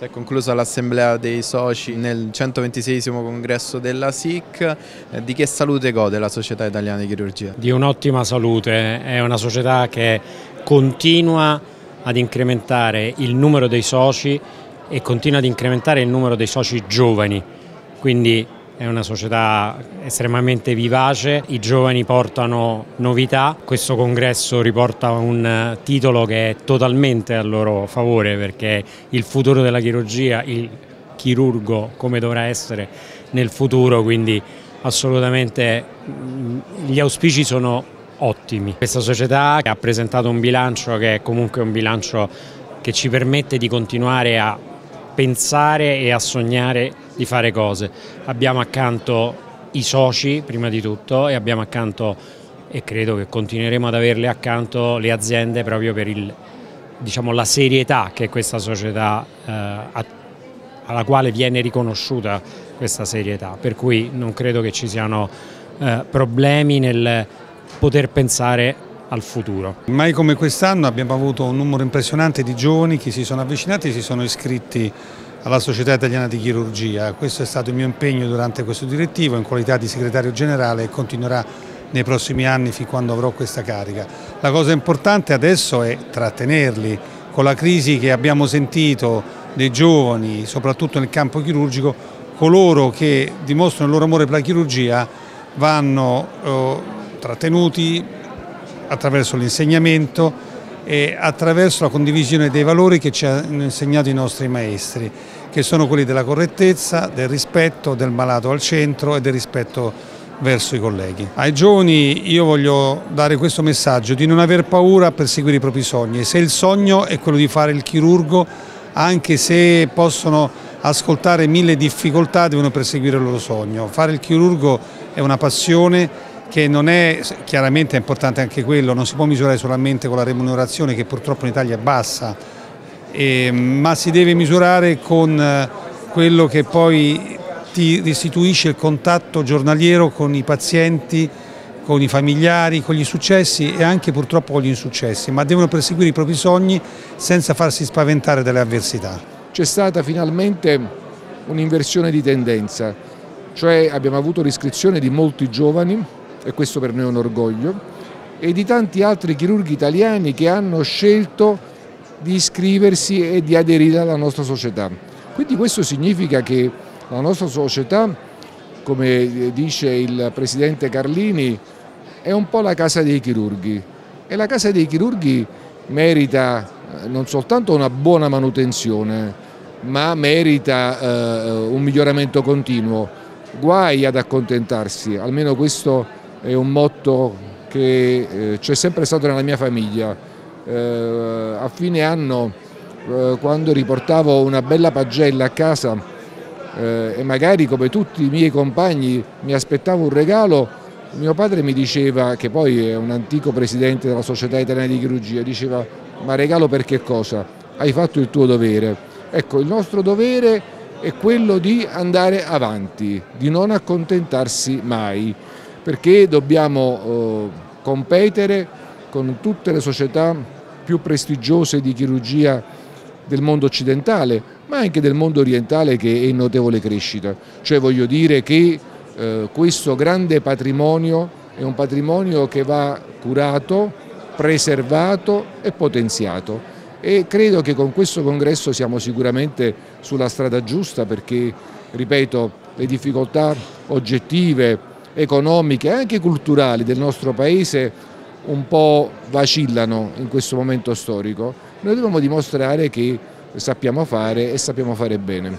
Si è conclusa l'assemblea dei soci nel 126 congresso della SIC. Eh, di che salute gode la Società Italiana di Chirurgia? Di un'ottima salute, è una società che continua ad incrementare il numero dei soci e continua ad incrementare il numero dei soci giovani, quindi è una società estremamente vivace, i giovani portano novità, questo congresso riporta un titolo che è totalmente a loro favore perché il futuro della chirurgia, il chirurgo come dovrà essere nel futuro, quindi assolutamente mm, gli auspici sono ottimi. Questa società ha presentato un bilancio che è comunque un bilancio che ci permette di continuare a pensare e a sognare di fare cose. Abbiamo accanto i soci prima di tutto e abbiamo accanto e credo che continueremo ad averle accanto le aziende proprio per il, diciamo, la serietà che questa società eh, alla quale viene riconosciuta questa serietà, per cui non credo che ci siano eh, problemi nel poter pensare al futuro. Mai come quest'anno abbiamo avuto un numero impressionante di giovani che si sono avvicinati e si sono iscritti alla Società Italiana di Chirurgia. Questo è stato il mio impegno durante questo direttivo in qualità di segretario generale e continuerà nei prossimi anni fin quando avrò questa carica. La cosa importante adesso è trattenerli. Con la crisi che abbiamo sentito dei giovani, soprattutto nel campo chirurgico, coloro che dimostrano il loro amore per la chirurgia vanno eh, trattenuti attraverso l'insegnamento e attraverso la condivisione dei valori che ci hanno insegnato i nostri maestri, che sono quelli della correttezza, del rispetto, del malato al centro e del rispetto verso i colleghi. Ai giovani io voglio dare questo messaggio di non aver paura a perseguire i propri sogni. Se il sogno è quello di fare il chirurgo, anche se possono ascoltare mille difficoltà, devono perseguire il loro sogno. Fare il chirurgo è una passione che non è, chiaramente è importante anche quello, non si può misurare solamente con la remunerazione che purtroppo in Italia è bassa, eh, ma si deve misurare con eh, quello che poi ti restituisce il contatto giornaliero con i pazienti, con i familiari, con gli successi e anche purtroppo con gli insuccessi, ma devono perseguire i propri sogni senza farsi spaventare dalle avversità. C'è stata finalmente un'inversione di tendenza, cioè abbiamo avuto l'iscrizione di molti giovani e questo per noi è un orgoglio, e di tanti altri chirurghi italiani che hanno scelto di iscriversi e di aderire alla nostra società. Quindi questo significa che la nostra società, come dice il presidente Carlini, è un po' la casa dei chirurghi e la casa dei chirurghi merita eh, non soltanto una buona manutenzione, ma merita eh, un miglioramento continuo. Guai ad accontentarsi, almeno questo è un motto che eh, c'è sempre stato nella mia famiglia. Eh, a fine anno, eh, quando riportavo una bella pagella a casa e magari come tutti i miei compagni mi aspettavo un regalo, mio padre mi diceva, che poi è un antico presidente della Società Italiana di Chirurgia, diceva ma regalo per che cosa? Hai fatto il tuo dovere. Ecco, il nostro dovere è quello di andare avanti, di non accontentarsi mai perché dobbiamo eh, competere con tutte le società più prestigiose di chirurgia del mondo occidentale, ma anche del mondo orientale che è in notevole crescita. Cioè voglio dire che eh, questo grande patrimonio è un patrimonio che va curato, preservato e potenziato e credo che con questo congresso siamo sicuramente sulla strada giusta perché, ripeto, le difficoltà oggettive economiche e anche culturali del nostro Paese un po' vacillano in questo momento storico, noi dobbiamo dimostrare che sappiamo fare e sappiamo fare bene.